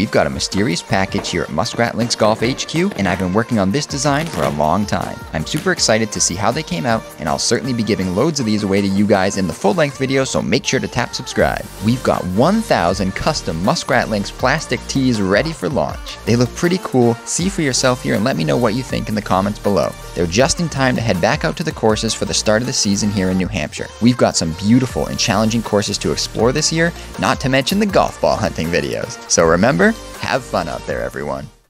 we've got a mysterious package here at Muskrat Links Golf HQ, and I've been working on this design for a long time. I'm super excited to see how they came out, and I'll certainly be giving loads of these away to you guys in the full-length video, so make sure to tap subscribe. We've got 1,000 custom Muskrat Links plastic tees ready for launch. They look pretty cool, see for yourself here and let me know what you think in the comments below. They're just in time to head back out to the courses for the start of the season here in New Hampshire. We've got some beautiful and challenging courses to explore this year, not to mention the golf ball hunting videos. So remember, have fun out there, everyone.